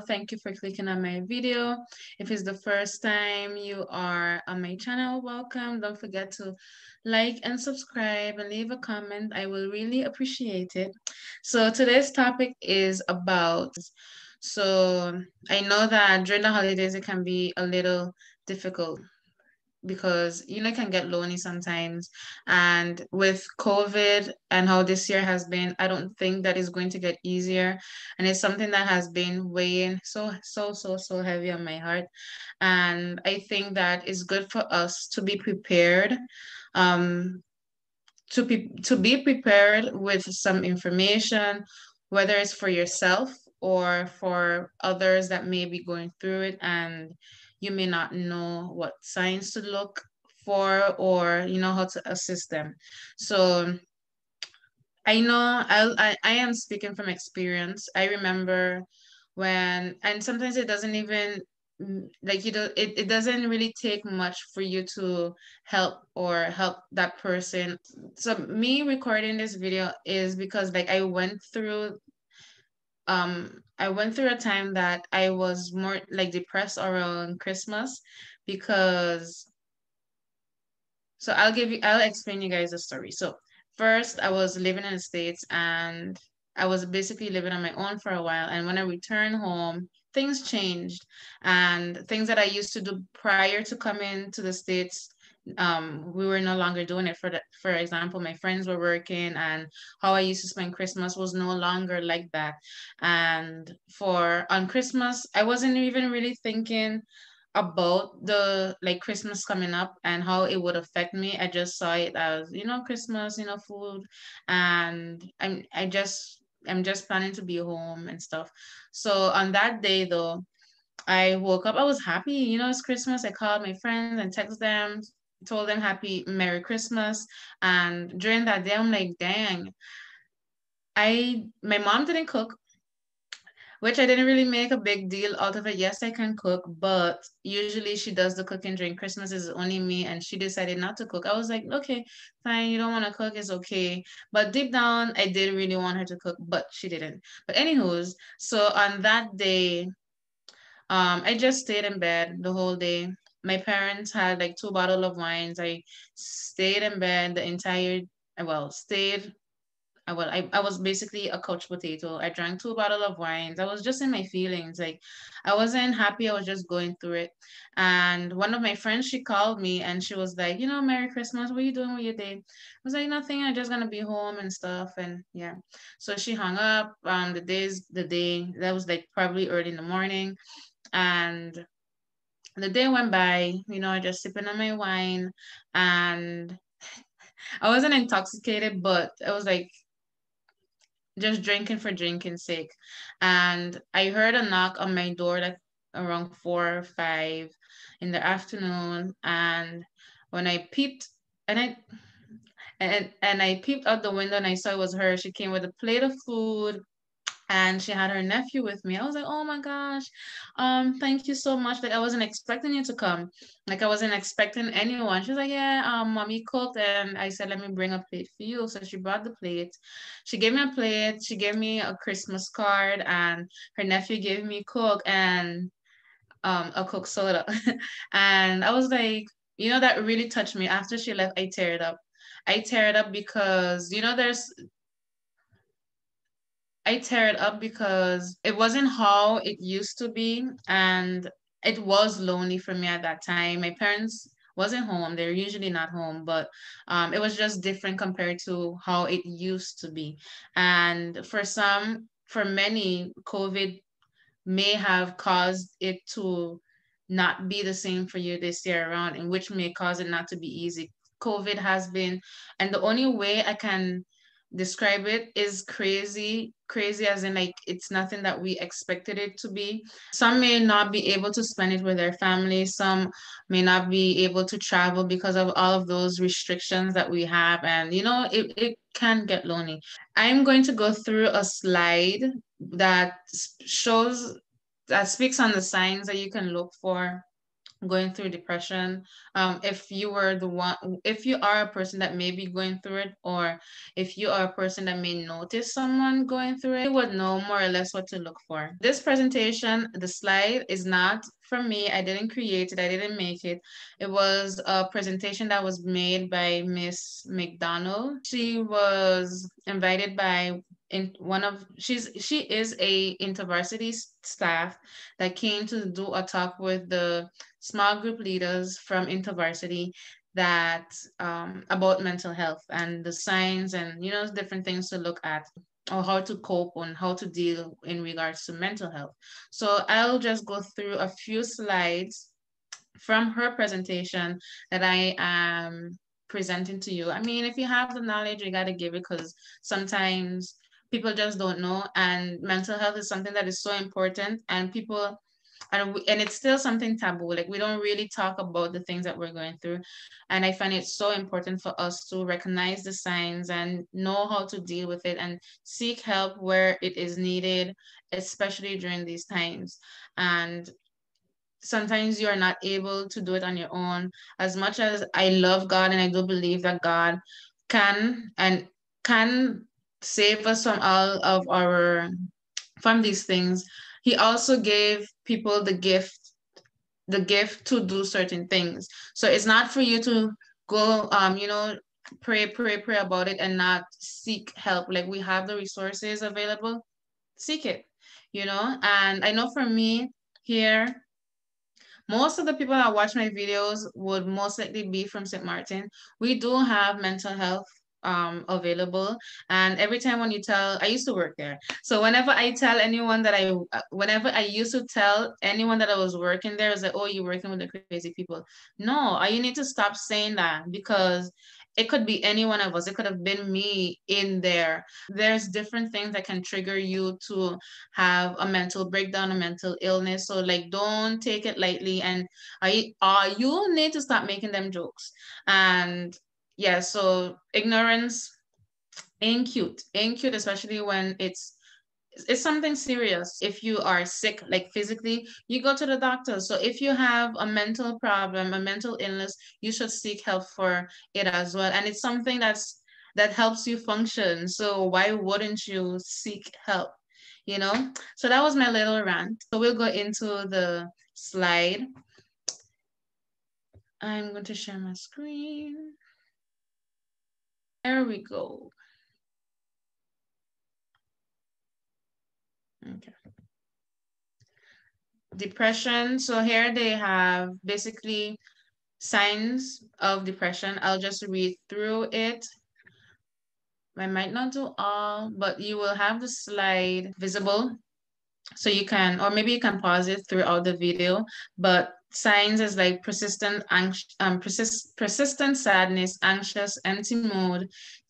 Thank you for clicking on my video. If it's the first time you are on my channel, welcome. Don't forget to like and subscribe and leave a comment. I will really appreciate it. So today's topic is about, so I know that during the holidays, it can be a little difficult because you know can get lonely sometimes. And with covid and how this year has been i don't think that is going to get easier. And it's something that has been weighing so so so so heavy on my heart. And i think that it's good for us to be prepared um to be to be prepared with some information whether it's for yourself or for others that may be going through it. And you may not know what signs to look for or you know how to assist them. So i know I, I i am speaking from experience. I remember when and sometimes it doesn't even like you know it, it doesn't really take much for you to help or help that person. So me recording this video is because like i went through um I went through a time that I was more like depressed around Christmas because so I'll give you I'll explain you guys a story. So first I was living in the States and I was basically living on my own for a while and when I returned home things changed and things that I used to do prior to coming to the States um, we were no longer doing it. For the, for example my friends were working and how i used to spend christmas was no longer like that. And for on christmas i wasn't even really thinking about the like christmas coming up and how it would affect me. I just saw it as you know christmas you know food. And i'm i just i'm just planning to be home and stuff. So on that day though I woke up, I was happy, you know, it's Christmas. I called my friends and texted them, told them happy Merry Christmas. And during that day, I'm like, dang, I my mom didn't cook, which I didn't really make a big deal out of it. Yes, I can cook, but usually she does the cooking during Christmas. Is only me, and she decided not to cook. I was like, okay, fine, you don't want to cook, it's okay. But deep down, I did really want her to cook, but she didn't. But anywho's, so on that day, um, I just stayed in bed the whole day my parents had like two bottle of wines. I stayed in bed the entire well, stayed well, I, I was basically a couch potato. I drank two bottle of wines. I was just in my feelings. Like I wasn't happy. I was just going through it. And one of my friends, she called me and she was like, you know, Merry Christmas. What are you doing with your day? I was like, nothing. I'm just gonna be home and stuff. And yeah. So she hung up. Um the days the day that was like probably early in the morning. And the day went by, you know, just sipping on my wine and I wasn't intoxicated, but I was like just drinking for drinking's sake. And I heard a knock on my door like around four or five in the afternoon. And when I peeped and I and and I peeped out the window and I saw it was her. She came with a plate of food and she had her nephew with me. I was like, oh my gosh, um, thank you so much. Like I wasn't expecting you to come. Like I wasn't expecting anyone. She's like, yeah, um, mommy cooked, and I said, let me bring a plate for you. So she brought the plate. She gave me a plate. She gave me a Christmas card, and her nephew gave me coke and um a coke soda. and I was like, you know, that really touched me. After she left, I teared up. I teared up because you know there's I tear it up because it wasn't how it used to be and it was lonely for me at that time. My parents wasn't home. They're usually not home, but um, it was just different compared to how it used to be. And for some, for many, COVID may have caused it to not be the same for you this year around, and which may cause it not to be easy. COVID has been, and the only way I can describe it is crazy crazy as in like it's nothing that we expected it to be. Some may not be able to spend it with their family. Some may not be able to travel because of all of those restrictions that we have. And you know it, it can get lonely. I'm going to go through a slide that shows that speaks on the signs that you can look for going through depression um, if you were the one if you are a person that may be going through it or if you are a person that may notice someone going through it you would know more or less what to look for. This presentation the slide is not from me. I didn't create it. I didn't make it. It was a presentation that was made by miss mcdonald. She was invited by in one of she's she is a intervarsity staff that came to do a talk with the small group leaders from intervarsity that um, about mental health and the signs and you know different things to look at or how to cope and how to deal in regards to mental health. So i'll just go through a few slides from her presentation that i am presenting to you. I mean if you have the knowledge you got to give it because sometimes people just don't know and mental health is something that is so important and people and, we, and it's still something taboo like we don't really talk about the things that we're going through and i find it so important for us to recognize the signs and know how to deal with it and seek help where it is needed especially during these times and sometimes you're not able to do it on your own. As much as i love god and i do believe that god can and can save us from all of our from these things. He also gave people the gift the gift to do certain things. So it's not for you to go um you know pray pray pray about it and not seek help. Like we have the resources available. Seek it you know? And i know for me here most of the people that watch my videos would most likely be from st martin. We do have mental health um, available. And every time when you tell, I used to work there. So whenever I tell anyone that I, uh, whenever I used to tell anyone that I was working there, is like, oh, you're working with the crazy people. No, you need to stop saying that because it could be any one of us. It could have been me in there. There's different things that can trigger you to have a mental breakdown, a mental illness. So like, don't take it lightly. And I, uh, you need to stop making them jokes. And yeah, so ignorance ain't cute, ain't cute, especially when it's it's something serious. If you are sick, like physically, you go to the doctor. So if you have a mental problem, a mental illness, you should seek help for it as well. And it's something that's that helps you function. So why wouldn't you seek help? You know? So that was my little rant. So we'll go into the slide. I'm going to share my screen. There we go. Okay. Depression. So here they have basically signs of depression. I'll just read through it. I might not do all, but you will have the slide visible. So you can, or maybe you can pause it throughout the video, but signs is like persistent, um, persist, persistent sadness, anxious, empty mood,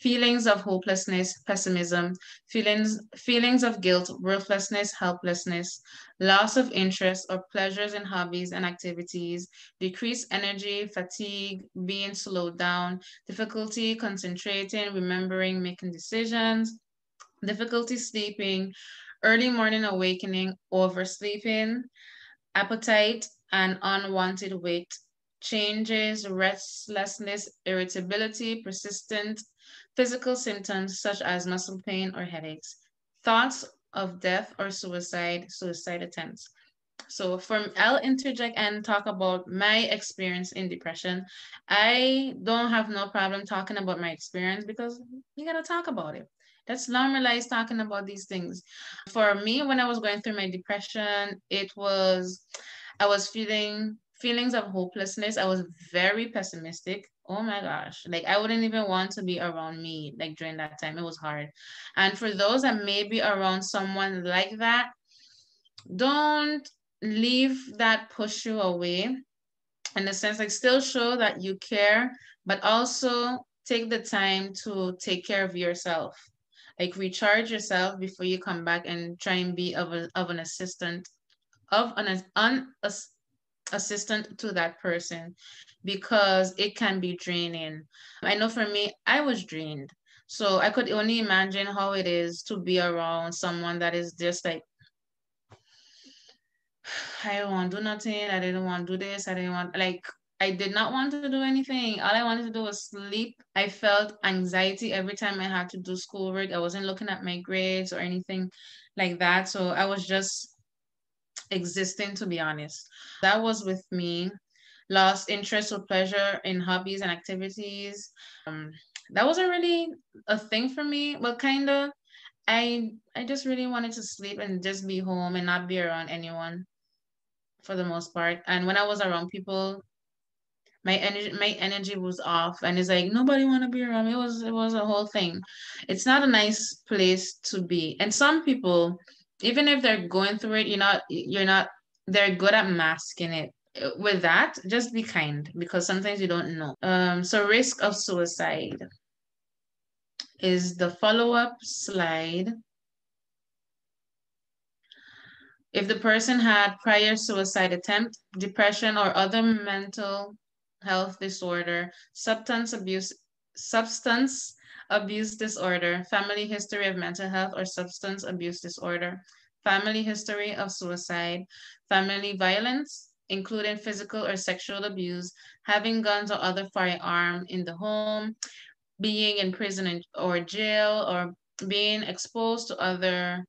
feelings of hopelessness, pessimism, feelings, feelings of guilt, worthlessness, helplessness, loss of interest or pleasures in hobbies and activities, decreased energy, fatigue, being slowed down, difficulty concentrating, remembering, making decisions, difficulty sleeping, early morning awakening, oversleeping, appetite, and unwanted weight changes, restlessness, irritability, persistent physical symptoms such as muscle pain or headaches, thoughts of death or suicide, suicide attempts. So from I'll interject and talk about my experience in depression. I don't have no problem talking about my experience because you gotta talk about it. Let's normalize talking about these things. For me, when I was going through my depression, it was I was feeling feelings of hopelessness. I was very pessimistic. Oh my gosh. Like I wouldn't even want to be around me like during that time. It was hard. And for those that may be around someone like that, don't leave that push you away. In the sense, like still show that you care, but also take the time to take care of yourself. Like recharge yourself before you come back and try and be of, a, of an assistant of an, an assistant to that person because it can be draining. I know for me, I was drained. So I could only imagine how it is to be around someone that is just like I don't want to do nothing. I didn't want to do this. I didn't want like I did not want to do anything. All I wanted to do was sleep. I felt anxiety every time I had to do schoolwork. I wasn't looking at my grades or anything like that. So I was just existing, to be honest. That was with me. Lost interest or pleasure in hobbies and activities. Um, that wasn't really a thing for me, but kind of. I I just really wanted to sleep and just be home and not be around anyone for the most part. And when I was around people, my energy my energy was off and it's like nobody want to be around me. It was it was a whole thing. It's not a nice place to be. And some people, even if they're going through it, you're not you're not they're good at masking it. With that, just be kind because sometimes you don't know. Um, so risk of suicide is the follow-up slide. If the person had prior suicide attempt, depression, or other mental health disorder, substance abuse, substance abuse disorder, family history of mental health or substance abuse disorder, family history of suicide, family violence, including physical or sexual abuse, having guns or other firearm in the home, being in prison or jail, or being exposed to other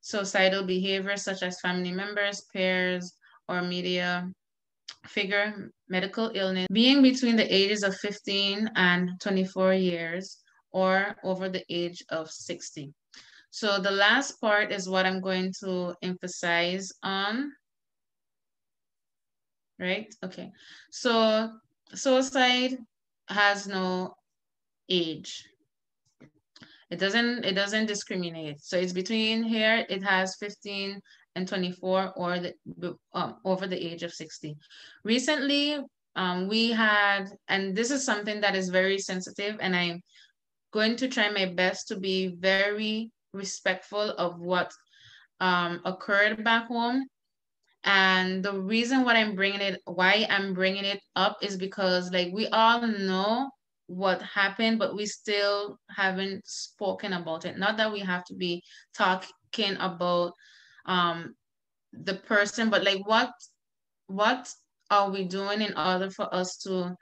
suicidal behaviors such as family members, peers, or media figure, medical illness, being between the ages of 15 and 24 years, or over the age of 60. So the last part is what I'm going to emphasize on. Right? Okay. So suicide has no age. It doesn't it doesn't discriminate. So it's between here, it has 15 and 24 or the um, over the age of 60. Recently, um, we had, and this is something that is very sensitive, and I'm going to try my best to be very respectful of what um, occurred back home. And the reason why I'm bringing it, why I'm bringing it up is because like we all know what happened, but we still haven't spoken about it. Not that we have to be talking about um, the person, but like what what are we doing in order for us to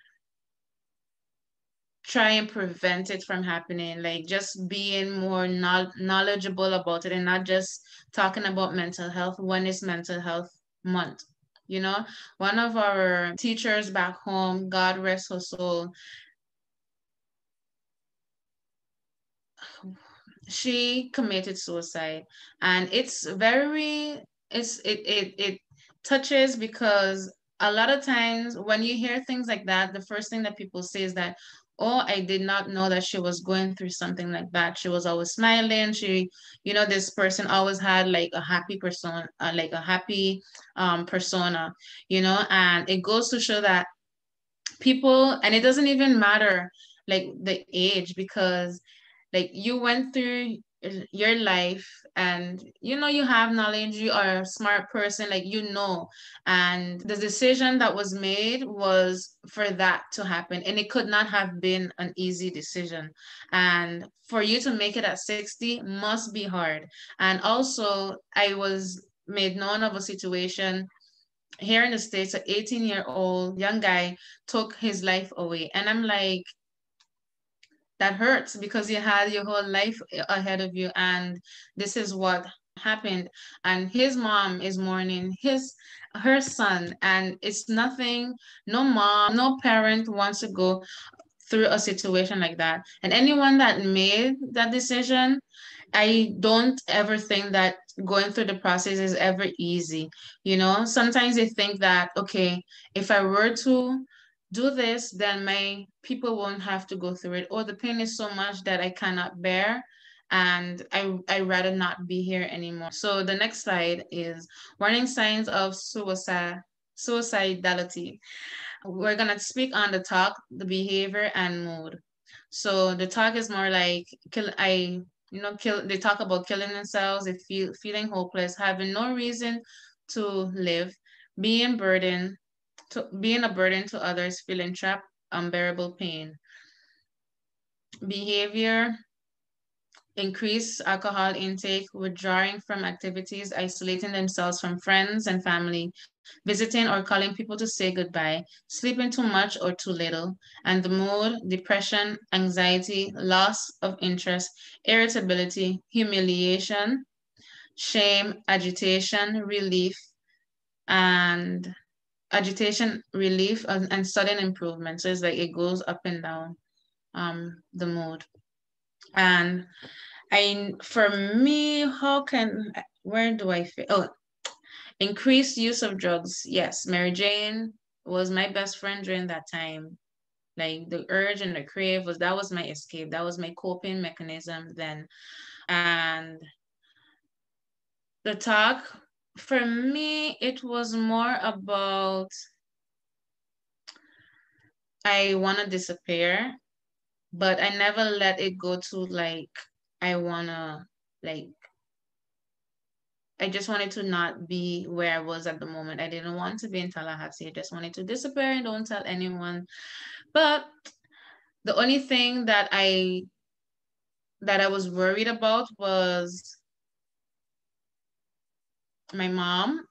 try and prevent it from happening? Like just being more knowledgeable about it and not just talking about mental health when it's mental health month you know? One of our teachers back home god rest her soul she committed suicide. And it's very it's it it, it touches because a lot of times when you hear things like that the first thing that people say is that oh i did not know that she was going through something like that. She was always smiling. She you know this person always had like a happy person uh, like a happy um, persona you know? And it goes to show that people and it doesn't even matter like the age because like you went through your life and you know you have knowledge you are a smart person like you know. And the decision that was made was for that to happen and it could not have been an easy decision. And for you to make it at 60 must be hard. And also i was made known of a situation here in the states. An 18 year old young guy took his life away. And i'm like that hurts because you had your whole life ahead of you and this is what happened. And his mom is mourning his her son and it's nothing. No mom no parent wants to go through a situation like that. And anyone that made that decision i don't ever think that going through the process is ever easy. You know sometimes they think that okay if i were to do this, then my people won't have to go through it. Or the pain is so much that I cannot bear and I I rather not be here anymore. So the next slide is warning signs of suicide suicidality. We're gonna speak on the talk, the behavior, and mood. So the talk is more like kill I you know kill they talk about killing themselves, they feel feeling hopeless, having no reason to live, being burdened, to being a burden to others, feeling trapped, unbearable pain. Behavior increase alcohol intake, withdrawing from activities, isolating themselves from friends and family, visiting or calling people to say goodbye, sleeping too much or too little, and the mood, depression, anxiety, loss of interest, irritability, humiliation, shame, agitation, relief, and agitation, relief, and, and sudden improvement. So it's like it goes up and down um, the mood. And I, for me, how can, where do I feel? Oh, increased use of drugs. Yes, Mary Jane was my best friend during that time. Like the urge and the crave was, that was my escape. That was my coping mechanism then. And the talk, for me, it was more about I want to disappear, but I never let it go to like I wanna like I just wanted to not be where I was at the moment. I didn't want to be in Tallahassee. I just wanted to disappear and don't tell anyone. But the only thing that I that I was worried about was my mom.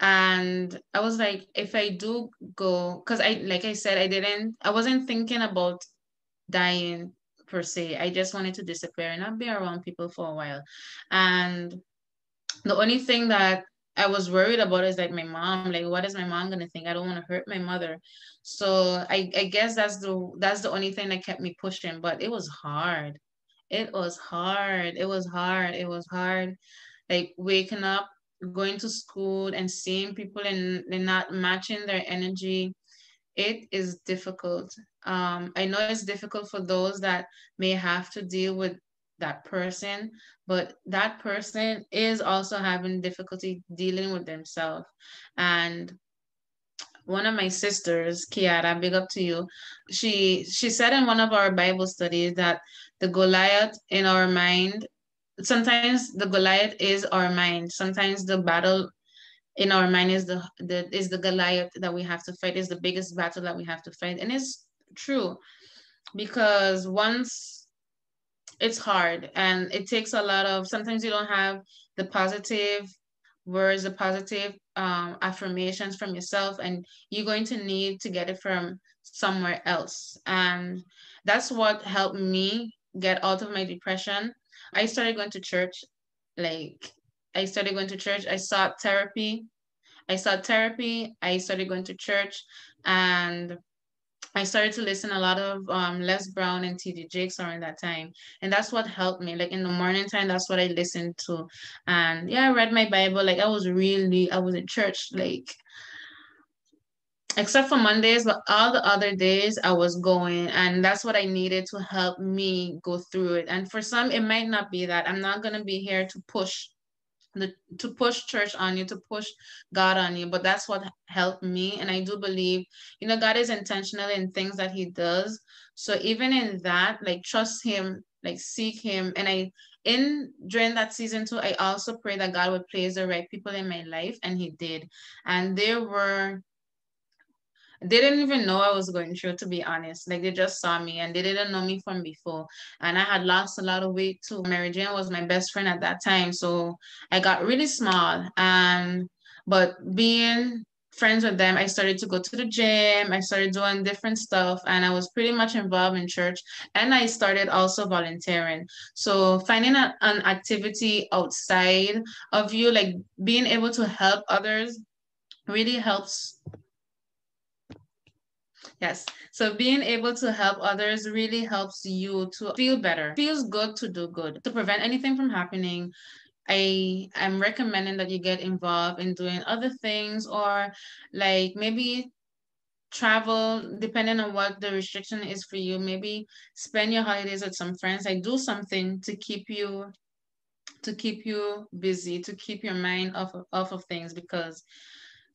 And I was like, if I do go, because I like I said, I didn't I wasn't thinking about dying per se. I just wanted to disappear and not be around people for a while. And the only thing that I was worried about is like my mom, like what is my mom gonna think? I don't want to hurt my mother. So I, I guess that's the that's the only thing that kept me pushing. But it was hard. It was hard. It was hard. It was hard. Like waking up, going to school and seeing people and, and not matching their energy it is difficult. Um, I know it's difficult for those that may have to deal with that person, but that person is also having difficulty dealing with themselves. And one of my sisters, Kiara, big up to you. She she said in one of our Bible studies that the Goliath in our mind, sometimes the Goliath is our mind. Sometimes the battle in our mind is the, the is the Goliath that we have to fight, is the biggest battle that we have to fight. And it's true because once it's hard and it takes a lot of sometimes you don't have the positive words, the positive um, affirmations from yourself, and you're going to need to get it from somewhere else. And that's what helped me get out of my depression. I started going to church like I started going to church. I sought therapy. I sought therapy. I started going to church and I started to listen a lot of um, Les Brown and TD Jakes around that time. And that's what helped me. Like in the morning time, that's what I listened to. And yeah, I read my Bible. Like I was really, I was in church, like except for Mondays, but all the other days I was going, and that's what I needed to help me go through it. And for some, it might not be that. I'm not gonna be here to push the, to push church on you, to push God on you. But that's what helped me. And I do believe, you know, God is intentional in things that he does. So even in that, like trust him, like seek him. And I in during that season too, I also pray that God would place the right people in my life. And he did. And there were they didn't even know I was going through, to be honest. Like they just saw me and they didn't know me from before. And I had lost a lot of weight too. Mary Jane was my best friend at that time. So I got really small. And but being friends with them, I started to go to the gym. I started doing different stuff and I was pretty much involved in church. And I started also volunteering. So finding a, an activity outside of you, like being able to help others really helps Yes. So being able to help others really helps you to feel better. Feels good to do good. To prevent anything from happening, I am recommending that you get involved in doing other things or like maybe travel depending on what the restriction is for you maybe spend your holidays with some friends like do something to keep you to keep you busy to keep your mind off of, off of things because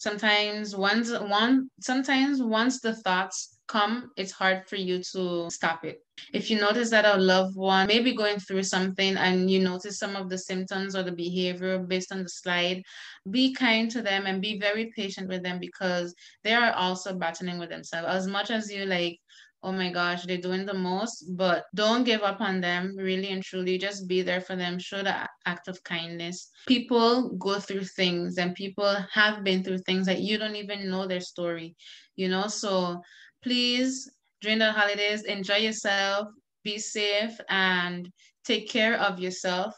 sometimes once one sometimes once the thoughts come it's hard for you to stop it. If you notice that a loved one may be going through something and you notice some of the symptoms or the behavior based on the slide be kind to them and be very patient with them because they are also battling with themselves. As much as you like oh my gosh, they're doing the most, but don't give up on them. Really and truly, just be there for them. Show the act of kindness. People go through things and people have been through things that you don't even know their story, you know? So please, during the holidays, enjoy yourself, be safe, and take care of yourself.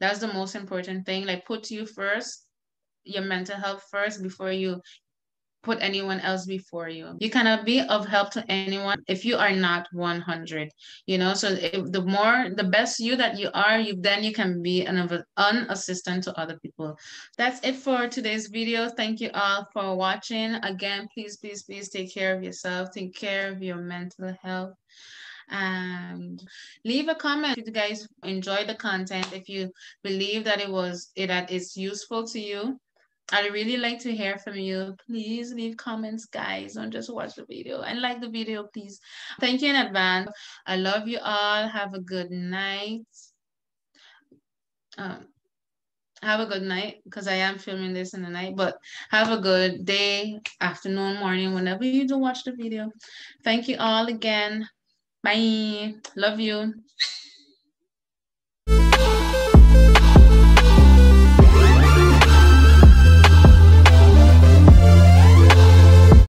That's the most important thing. Like, put you first, your mental health first before you put anyone else before you. You cannot be of help to anyone if you are not 100, you know? So if the more, the best you that you are, you then you can be an, an assistant to other people. That's it for today's video. Thank you all for watching. Again, please, please, please take care of yourself. Take care of your mental health and leave a comment if you guys enjoy the content if you believe that it was it that is useful to you I'd really like to hear from you. Please leave comments, guys. Don't just watch the video and like the video, please. Thank you in advance. I love you all. Have a good night. Um, have a good night because I am filming this in the night, but have a good day, afternoon, morning, whenever you do watch the video. Thank you all again. Bye. Love you.